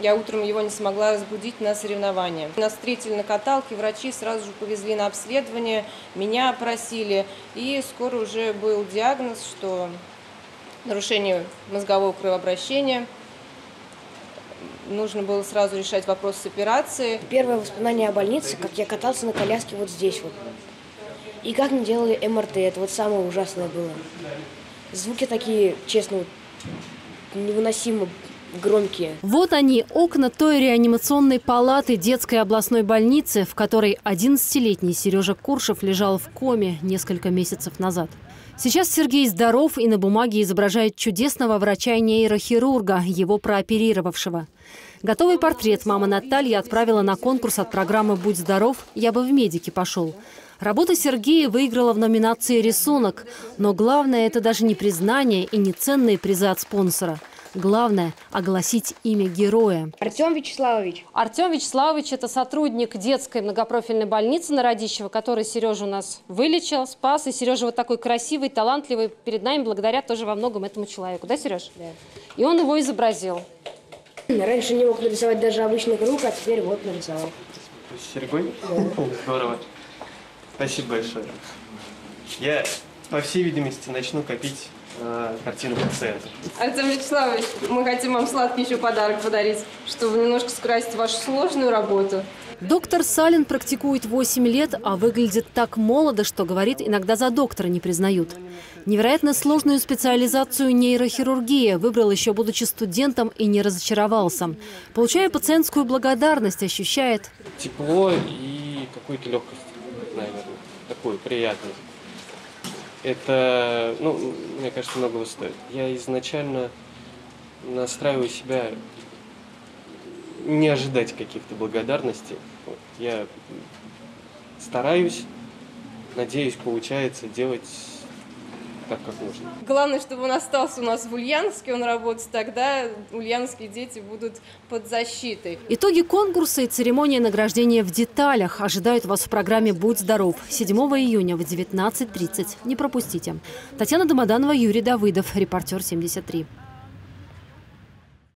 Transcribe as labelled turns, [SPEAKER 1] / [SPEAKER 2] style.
[SPEAKER 1] Я утром его не смогла разбудить на соревнования. Нас встретили на каталке, врачи сразу же повезли на обследование, меня опросили. И скоро уже был диагноз, что нарушение мозгового кровообращения. Нужно было сразу решать вопрос с операцией.
[SPEAKER 2] Первое воспоминание о больнице, как я катался на коляске вот здесь вот. И как мне делали МРТ, это вот самое ужасное было. Звуки такие, честно, невыносимо громкие.
[SPEAKER 3] Вот они, окна той реанимационной палаты детской областной больницы, в которой 11-летний Сережа Куршев лежал в коме несколько месяцев назад. Сейчас Сергей здоров и на бумаге изображает чудесного врача-нейрохирурга, его прооперировавшего. Готовый портрет мама Наталья отправила на конкурс от программы «Будь здоров, я бы в медике пошел». Работа Сергея выиграла в номинации «Рисунок». Но главное – это даже не признание и не ценные призы от спонсора. Главное – огласить имя героя.
[SPEAKER 2] Артем Вячеславович.
[SPEAKER 3] Артем Вячеславович – это сотрудник детской многопрофильной больницы на Радищево, который Сережа у нас вылечил, спас. И Сережа вот такой красивый, талантливый перед нами благодаря тоже во многом этому человеку. Да, Сереж? Да. И он его изобразил.
[SPEAKER 2] Раньше не мог нарисовать даже обычный круг, а теперь вот нарисовал.
[SPEAKER 4] С серьгой? Да. Здорово. Спасибо большое. Я, по всей видимости, начну копить э, картину пациента.
[SPEAKER 1] Артем Вячеславович, мы хотим вам сладкий еще подарок подарить, чтобы немножко скрасить вашу сложную работу.
[SPEAKER 3] Доктор Салин практикует 8 лет, а выглядит так молодо, что, говорит, иногда за доктора не признают. Невероятно сложную специализацию нейрохирургия выбрал еще будучи студентом и не разочаровался. Получая пациентскую благодарность, ощущает...
[SPEAKER 4] Тепло и какую-то легкость, наверное, такую приятную. Это, ну, мне кажется, многого стоит. Я изначально настраиваю себя не ожидать каких-то благодарностей. Вот. Я стараюсь, надеюсь, получается делать так, как нужно.
[SPEAKER 1] Главное, чтобы он остался у нас в Ульяновске, он работает, тогда ульяновские дети будут под защитой.
[SPEAKER 3] Итоги конкурса и церемония награждения в деталях ожидают вас в программе «Будь здоров» 7 июня в 19.30. Не пропустите. Татьяна Домоданова, Юрий Давыдов, репортер 73.